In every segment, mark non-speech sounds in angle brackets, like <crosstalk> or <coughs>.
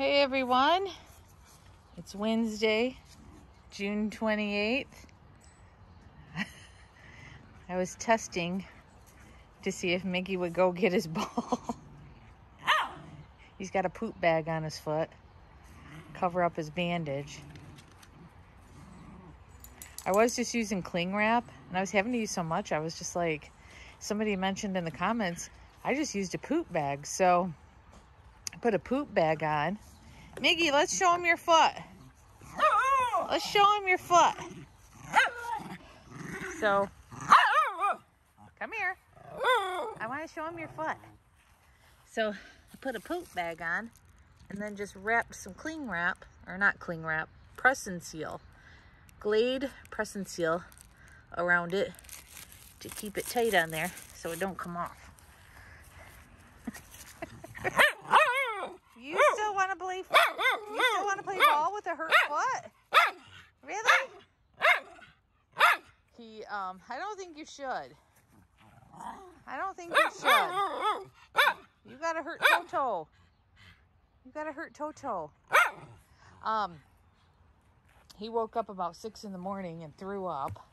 Hey everyone, it's Wednesday, June 28th. <laughs> I was testing to see if Miggy would go get his <laughs> ball. He's got a poop bag on his foot, cover up his bandage. I was just using cling wrap and I was having to use so much. I was just like, somebody mentioned in the comments, I just used a poop bag. So put a poop bag on. Miggy, let's show him your foot. Let's show him your foot. So, come here. I want to show him your foot. So, I put a poop bag on and then just wrapped some cling wrap, or not cling wrap, press and seal, Glade press and seal around it to keep it tight on there so it don't come off. You still want to? You still mm, want to play mm. ball with a hurt mm, foot? Really? He, um, I don't think you should. I don't think you should. You got to hurt Toto. You got to hurt Toto. Um, he woke up about six in the morning and threw up.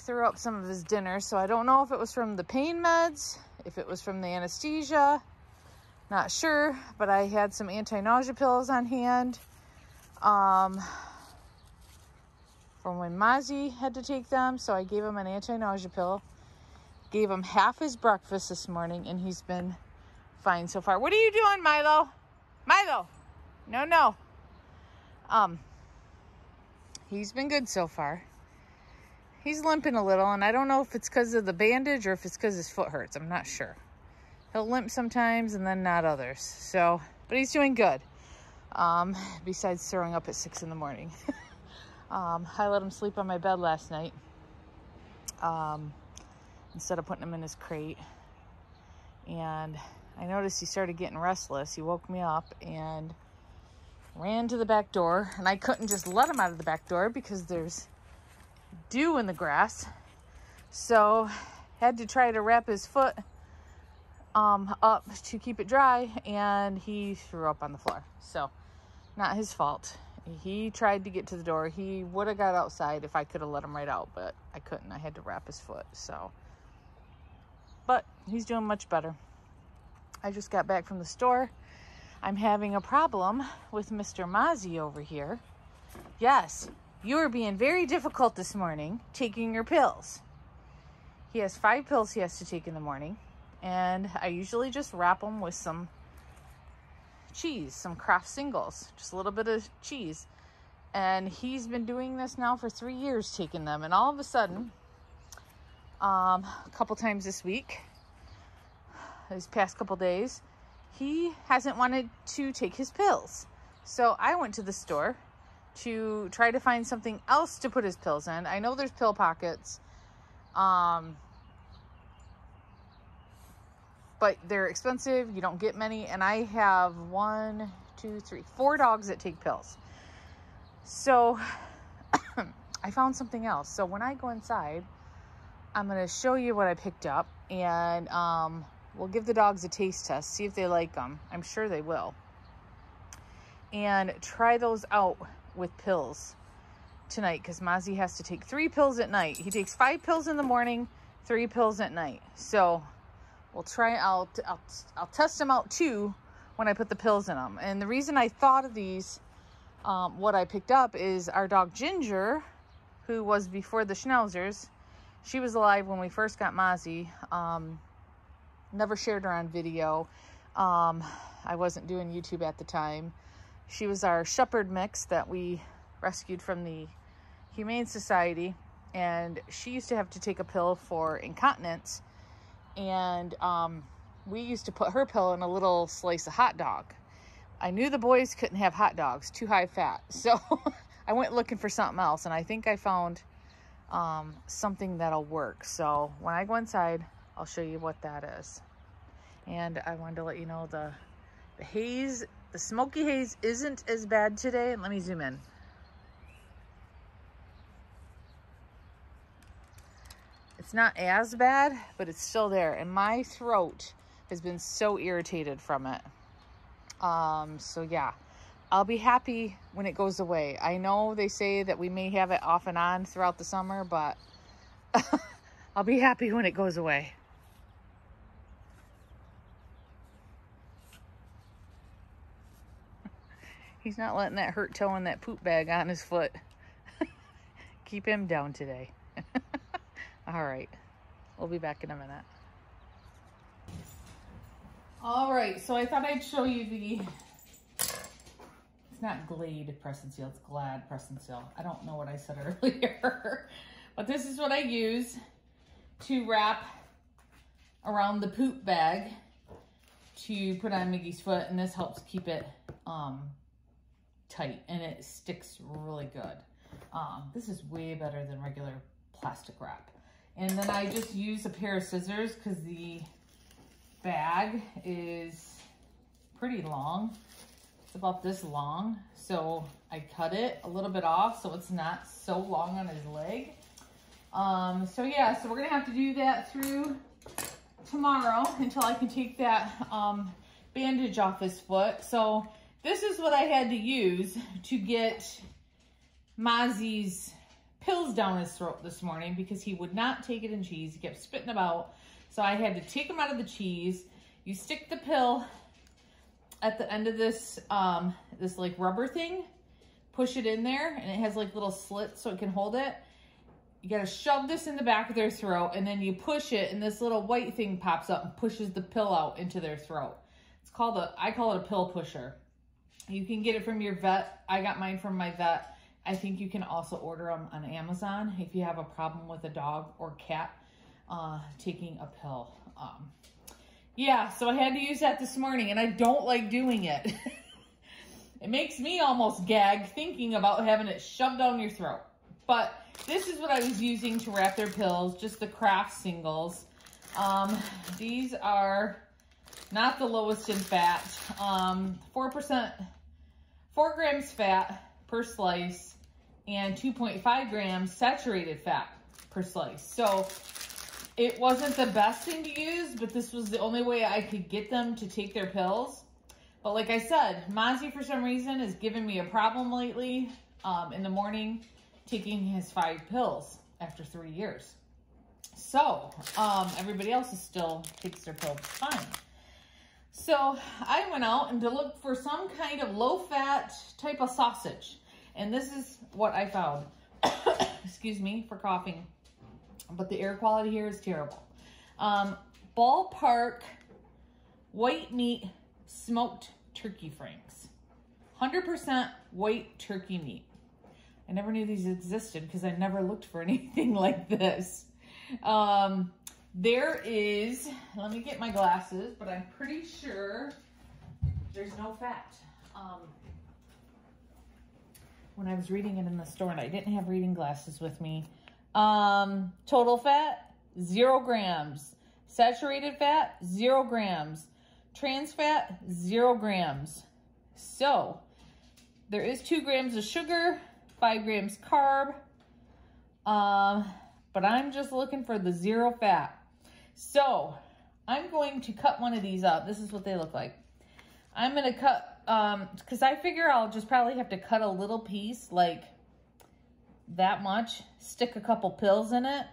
Threw up some of his dinner, so I don't know if it was from the pain meds, if it was from the anesthesia not sure, but I had some anti-nausea pills on hand. Um, from when Mozzie had to take them, so I gave him an anti-nausea pill. Gave him half his breakfast this morning, and he's been fine so far. What are you doing, Milo? Milo! No, no. Um, he's been good so far. He's limping a little, and I don't know if it's because of the bandage or if it's because his foot hurts. I'm not sure. He'll limp sometimes and then not others. So, but he's doing good. Um, besides throwing up at six in the morning. <laughs> um, I let him sleep on my bed last night. Um, instead of putting him in his crate. And I noticed he started getting restless. He woke me up and ran to the back door. And I couldn't just let him out of the back door because there's dew in the grass. So had to try to wrap his foot um, up to keep it dry and he threw up on the floor. So, not his fault. He tried to get to the door. He would have got outside if I could have let him right out, but I couldn't. I had to wrap his foot. So, but he's doing much better. I just got back from the store. I'm having a problem with Mr. Mozzie over here. Yes, you are being very difficult this morning taking your pills. He has five pills he has to take in the morning and I usually just wrap them with some cheese, some Kraft singles, just a little bit of cheese. And he's been doing this now for three years, taking them. And all of a sudden, um, a couple times this week, these past couple days, he hasn't wanted to take his pills. So I went to the store to try to find something else to put his pills in. I know there's pill pockets. Um, but they're expensive. You don't get many. And I have one, two, three, four dogs that take pills. So <coughs> I found something else. So when I go inside, I'm going to show you what I picked up and um, we'll give the dogs a taste test, see if they like them. I'm sure they will. And try those out with pills tonight because Mozzie has to take three pills at night. He takes five pills in the morning, three pills at night. So we'll try I'll, I'll I'll test them out too when I put the pills in them. And the reason I thought of these, um, what I picked up is our dog Ginger, who was before the Schnauzers. She was alive when we first got Mozzie. Um, never shared her on video. Um, I wasn't doing YouTube at the time. She was our shepherd mix that we rescued from the Humane Society. And she used to have to take a pill for incontinence and um, we used to put her pill in a little slice of hot dog. I knew the boys couldn't have hot dogs, too high fat. <laughs> So I went looking for something else, and I think I found um, something that'll work. So when I go inside, I'll show you what that is. And I wanted to let you know the, the haze, the smoky haze isn't as bad today. Let me zoom in. It's not as bad, but it's still there. And my throat has been so irritated from it. Um, so yeah, I'll be happy when it goes away. I know they say that we may have it off and on throughout the summer, but <laughs> I'll be happy when it goes away. <laughs> He's not letting that hurt toe and that poop bag on his foot. <laughs> Keep him down today. All right. We'll be back in a minute. All right, so I thought I'd show you the, it's not Glade press and seal, it's Glad press and seal. I don't know what I said <laughs> earlier, but this is what I use to wrap around the poop bag to put on Miggy's foot, and this helps keep it um, tight, and it sticks really good. Um, this is way better than regular plastic wrap. And then I just use a pair of scissors because the bag is pretty long. It's about this long. So I cut it a little bit off so it's not so long on his leg. Um, so yeah, so we're gonna have to do that through tomorrow until I can take that um, bandage off his foot. So this is what I had to use to get Mozzie's pills down his throat this morning because he would not take it in cheese. He kept spitting about. So I had to take him out of the cheese. You stick the pill at the end of this, um, this like rubber thing, push it in there and it has like little slits so it can hold it. You gotta shove this in the back of their throat and then you push it and this little white thing pops up and pushes the pill out into their throat. It's called a, I call it a pill pusher. You can get it from your vet. I got mine from my vet. I think you can also order them on Amazon if you have a problem with a dog or cat uh, taking a pill. Um, yeah, so I had to use that this morning and I don't like doing it. <laughs> it makes me almost gag thinking about having it shoved down your throat. But this is what I was using to wrap their pills, just the Kraft singles. Um, these are not the lowest in fat. Um, 4%, 4 grams fat per slice and 2.5 grams saturated fat per slice. So it wasn't the best thing to use, but this was the only way I could get them to take their pills. But like I said, Mozzie for some reason is giving me a problem lately um, in the morning taking his five pills after three years. So um, everybody else is still takes their pills fine. So I went out and to look for some kind of low-fat type of sausage. And this is what I found. <coughs> Excuse me for coughing but the air quality here is terrible. Um, Ball Park white meat smoked turkey franks. 100% white turkey meat. I never knew these existed because I never looked for <laughs> anything like this. Um, there is, let me get my glasses, but I'm pretty sure there's no fat. Um, when I was reading it in the store and I didn't have reading glasses with me, um, total fat, zero grams. Saturated fat, zero grams. Trans fat, zero grams. So, there is two grams of sugar, five grams carb. Um, but I'm just looking for the zero fat. So, I'm going to cut one of these up. This is what they look like. I'm going to cut, um, because I figure I'll just probably have to cut a little piece, like that much, stick a couple pills in it,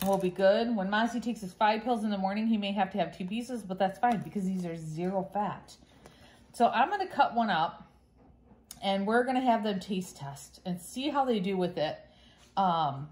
and we'll be good. When Mozzie takes his five pills in the morning, he may have to have two pieces, but that's fine because these are zero fat. So I'm going to cut one up, and we're going to have them taste test and see how they do with it. Um,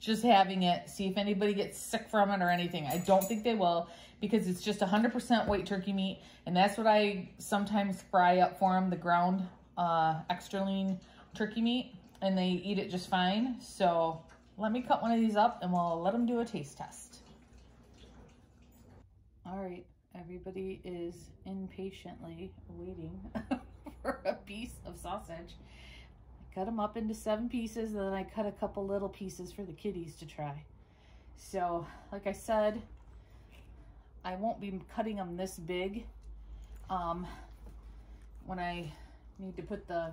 just having it, see if anybody gets sick from it or anything. I don't think they will because it's just 100% white turkey meat, and that's what I sometimes fry up for them, the ground uh, extra lean turkey meat and they eat it just fine. So let me cut one of these up and we'll let them do a taste test. All right, everybody is impatiently waiting <laughs> for a piece of sausage. Cut them up into seven pieces and then I cut a couple little pieces for the kitties to try. So, like I said, I won't be cutting them this big um, when I need to put the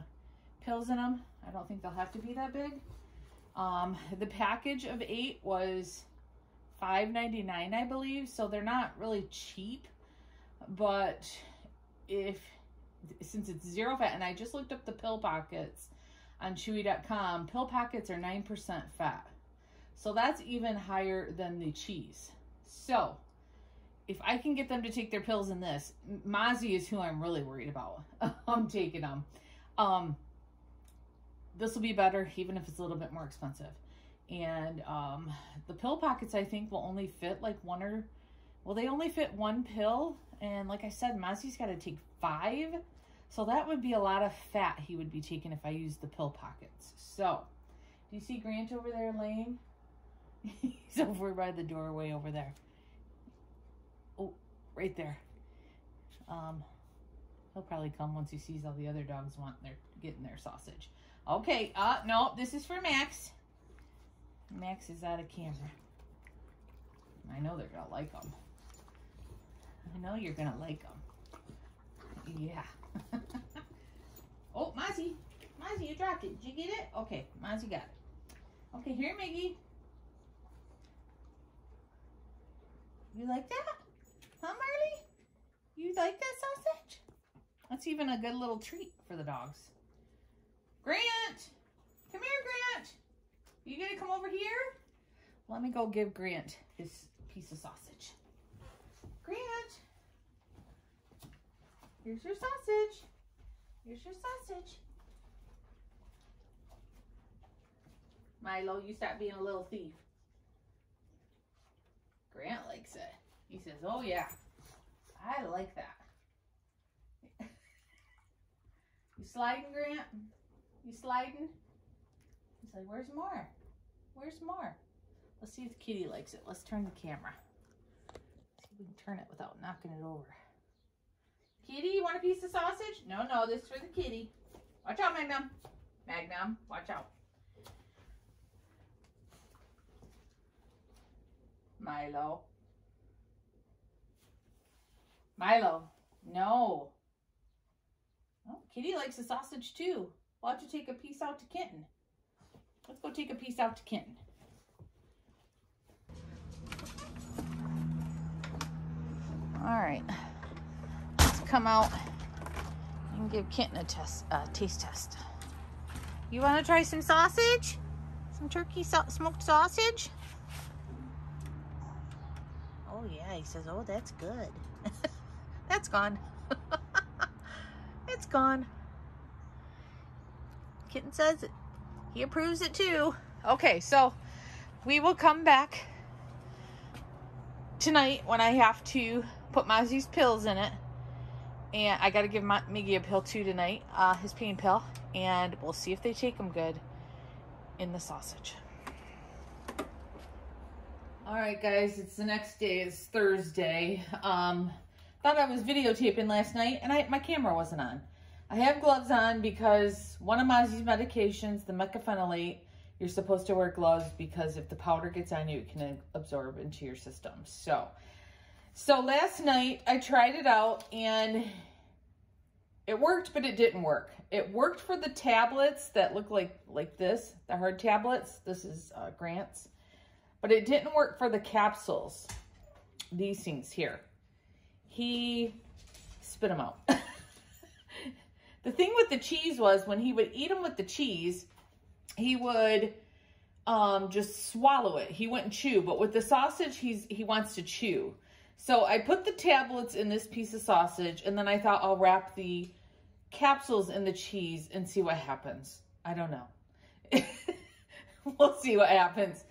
pills in them. I don't think they'll have to be that big. Um, the package of eight was $5.99, I believe. So they're not really cheap, but if, since it's zero fat, and I just looked up the pill pockets on chewy.com, pill pockets are 9% fat. So that's even higher than the cheese. So if I can get them to take their pills in this, Mozzie is who I'm really worried about. <laughs> I'm taking them. Um, this will be better, even if it's a little bit more expensive. And um, the pill pockets, I think, will only fit like one or, well, they only fit one pill. And like I said, Mozzie's got to take five. So that would be a lot of fat he would be taking if I used the pill pockets. So, do you see Grant over there laying? <laughs> He's over by the doorway over there. Oh, right there. Um, he'll probably come once he sees all the other dogs want their getting their sausage. Okay, uh, no, this is for Max. Max is out of camera. I know they're gonna like them. I know you're gonna like them. Yeah. <laughs> oh, Mozzie. Mozzie, you dropped it. Did you get it? Okay, Mozzie got it. Okay, here, Miggy. You like that? Huh, Marley? You like that sausage? That's even a good little treat for the dogs. Grant! Come here, Grant! You gonna come over here? Let me go give Grant his piece of sausage. Grant! Here's your sausage. Here's your sausage. Milo, you stop being a little thief. Grant likes it. He says, oh yeah, I like that. <laughs> you sliding, Grant? You sliding? He's like, where's more? Where's more? Let's see if Kitty likes it. Let's turn the camera. See if we can turn it without knocking it over. Kitty, you want a piece of sausage? No, no, this is for the kitty. Watch out, Magnum. Magnum, watch out. Milo. Milo, no. Oh, Kitty likes the sausage too. Why don't you take a piece out to Kitten? Let's go take a piece out to Kitten. All right, come out and give Kitten a test, uh, taste test. You want to try some sausage? Some turkey smoked sausage? Oh yeah, he says, oh, that's good. <laughs> that's gone. <laughs> it's gone. Kitten says it. He approves it too. Okay, so we will come back tonight when I have to put Mozzie's pills in it. And I got to give my, Miggy a pill too tonight, uh, his pain pill. And we'll see if they take him good in the sausage. All right, guys, it's the next day. It's Thursday. Um, thought I was videotaping last night, and I, my camera wasn't on. I have gloves on because one of Mozzie's medications, the mycophenolate, you're supposed to wear gloves because if the powder gets on you, it can absorb into your system. So, so last night I tried it out and it worked, but it didn't work. It worked for the tablets that look like, like this, the hard tablets. This is uh, Grant's. But it didn't work for the capsules. These things here. He spit them out. <laughs> the thing with the cheese was when he would eat them with the cheese, he would um, just swallow it. He wouldn't chew. But with the sausage, he's he wants to chew. So I put the tablets in this piece of sausage, and then I thought I'll wrap the capsules in the cheese and see what happens. I don't know. <laughs> we'll see what happens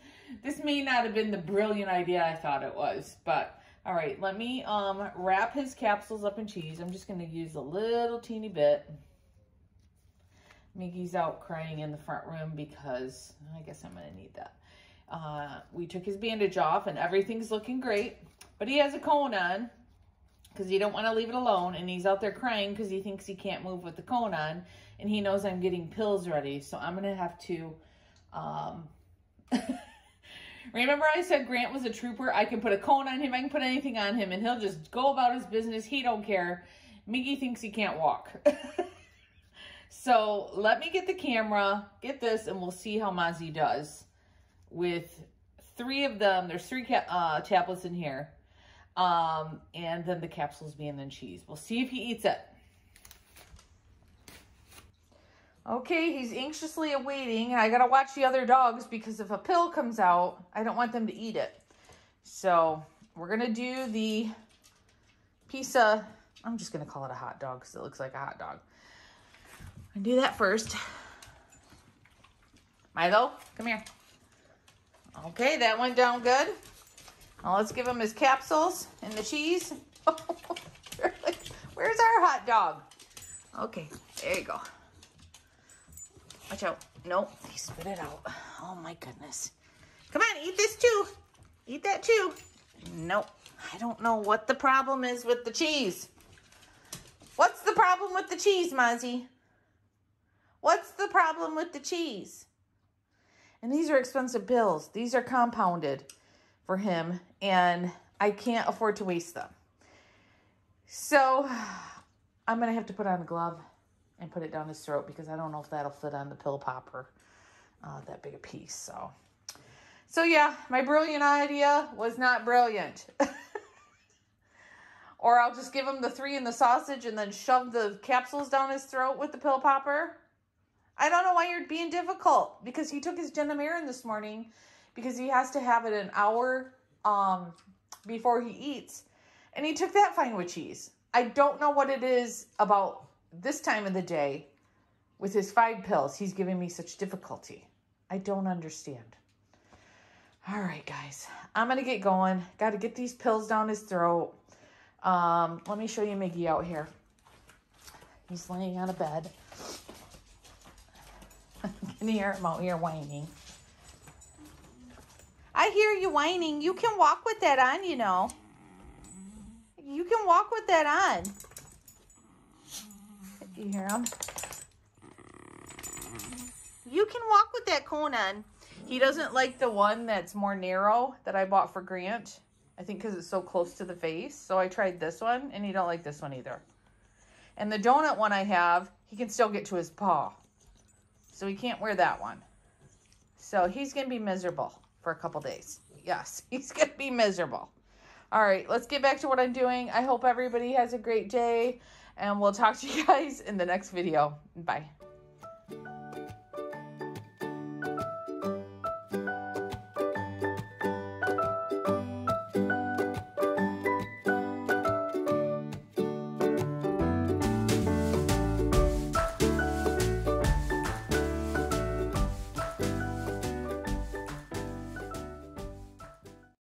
this may not have been the brilliant idea I thought it was, but all right, let me um, wrap his capsules up in cheese. I'm just going to use a little teeny bit. Miggy's out crying in the front room because I guess I'm going to need that. Uh, we took his bandage off and everything's looking great, but he has a cone on because he don't want to leave it alone and he's out there crying because he thinks he can't move with the cone on and he knows I'm getting pills ready. So I'm going to have to um, <laughs> Remember I said Grant was a trooper? I can put a cone on him. I can put anything on him and he'll just go about his business. He don't care. Miggy thinks he can't walk. <laughs> so let me get the camera, get this, and we'll see how Mozzie does with three of them. There's three uh, tablets in here. Um, and then the capsules being in cheese. We'll see if he eats it. Okay, he's anxiously awaiting. I gotta watch the other dogs because if a pill comes out, I don't want them to eat it. So we're gonna do the of, I'm just gonna call it a hot dog because it looks like a hot dog. I do that first. Milo, come here. Okay, that went down good. Now let's give him his capsules and the cheese. <laughs> Where's our hot dog? Okay, there you go. Watch out. Nope, he spit it out. Oh my goodness. Come on, eat this too. Eat that too. Nope. I don't know what the problem is with the cheese. What's the problem with the cheese, Mozzie? What's the problem with the cheese? And these are expensive pills. These are compounded for him, and I can't afford to waste them. So <sighs> I'm going to have to put on a glove and put it down his throat because I don't know if that'll fit on the pill popper, uh, that big a piece. So, so yeah, my brilliant idea was not brilliant. <laughs> or I'll just give him the three and the sausage and then shove the capsules down his throat with the pill popper. I don't know why you're being difficult because he took his Denamarin this morning because he has to have it an hour um, before he eats. And he took that fine with cheese. I don't know what it is about this time of the day with his five pills, he's giving me such difficulty. I don't understand. All right, guys, I'm going to get going. Got to get these pills down his throat. Um, let me show you Miggy out here. He's laying on a bed. <laughs> can you hear him out here whining. I hear you whining. You can walk with that on, you know. You can walk with that on. You hear him? You can walk with that cone on. He doesn't like the one that's more narrow that I bought for Grant. I think because it's so close to the face. So I tried this one, and he don't like this one either. And the donut one I have, he can still get to his paw. So he can't wear that one. So he's going to be miserable for a couple days. Yes, <laughs> he's going to be miserable. All right, let's get back to what I'm doing. I hope everybody has a great day and we'll talk to you <laughs> guys in the next video. Bye.